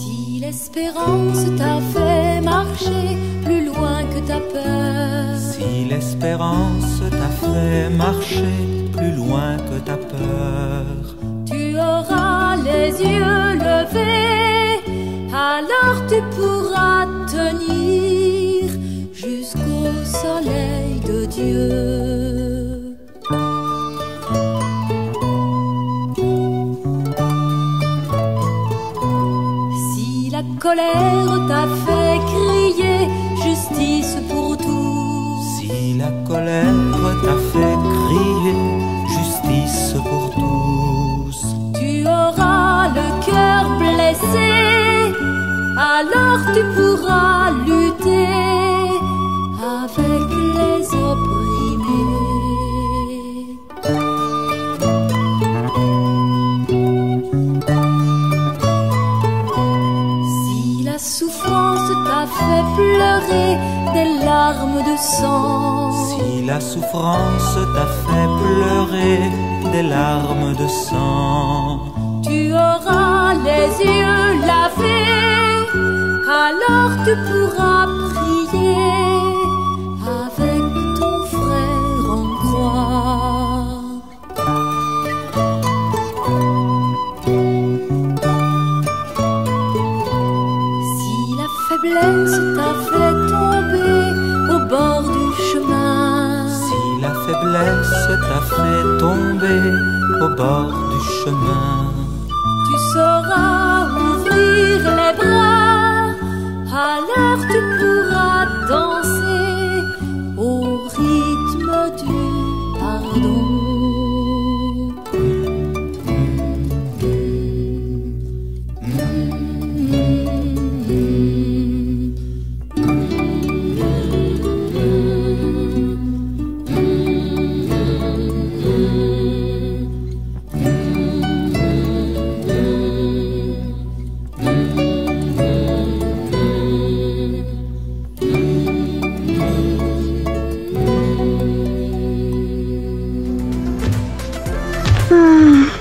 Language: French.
Si l'espérance t'a fait marcher plus loin que ta peur, Si l'espérance t'a fait marcher plus loin que ta peur, tu auras les yeux levés, alors tu pourras tenir jusqu'au soleil de Dieu. Colère t'a fait crier justice pour tous, si la colère t'a fait crier justice pour tous, tu auras le cœur blessé, alors tu pourras souffrance t'a fait pleurer des larmes de sang, si la souffrance t'a fait pleurer des larmes de sang, tu auras les yeux lavés, alors tu pourras faiblesse t'a fait tomber au bord du chemin, si la faiblesse t'a fait tomber au bord du chemin, tu sauras ouvrir 嗯